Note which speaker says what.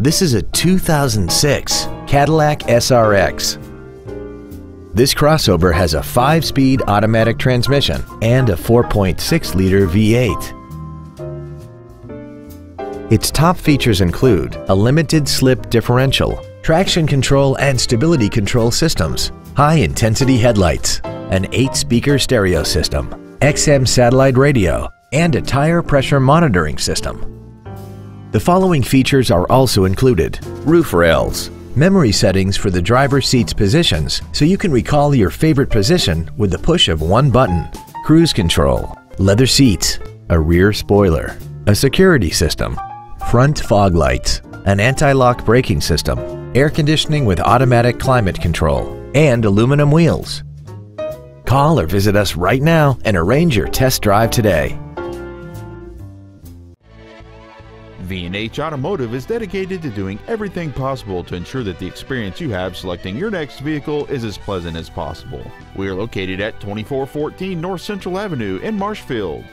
Speaker 1: This is a 2006 Cadillac SRX. This crossover has a 5-speed automatic transmission and a 4.6-liter V8. Its top features include a limited slip differential, traction control and stability control systems, high-intensity headlights, an 8-speaker stereo system, XM satellite radio, and a tire pressure monitoring system. The following features are also included. Roof rails, memory settings for the driver's seat's positions so you can recall your favorite position with the push of one button, cruise control, leather seats, a rear spoiler, a security system, front fog lights, an anti-lock braking system, air conditioning with automatic climate control, and aluminum wheels. Call or visit us right now and arrange your test drive today.
Speaker 2: V&H Automotive is dedicated to doing everything possible to ensure that the experience you have selecting your next vehicle is as pleasant as possible. We are located at 2414 North Central Avenue in Marshfield.